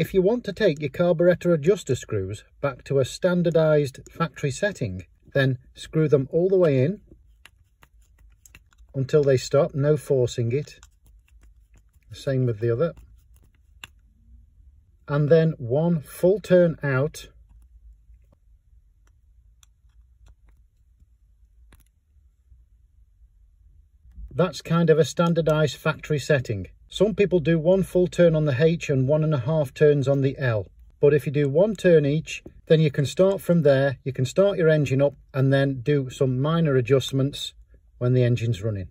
If you want to take your carburetor adjuster screws back to a standardized factory setting, then screw them all the way in until they stop, no forcing it. The same with the other. And then one full turn out That's kind of a standardized factory setting. Some people do one full turn on the H and one and a half turns on the L. But if you do one turn each, then you can start from there. You can start your engine up and then do some minor adjustments when the engine's running.